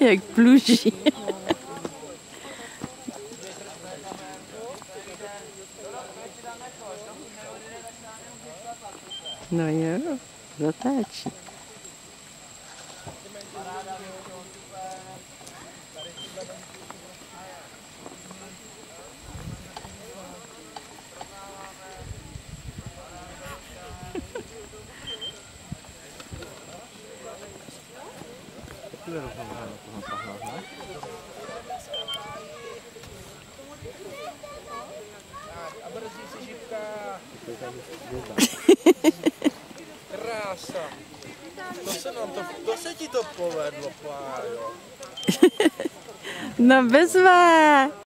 E avec Plouchi. Não, eu, boa tarde. Tahdaan. A brzy si šipka. Krása. To se nám to, to se ti to povedlo, Pájo. No bezva.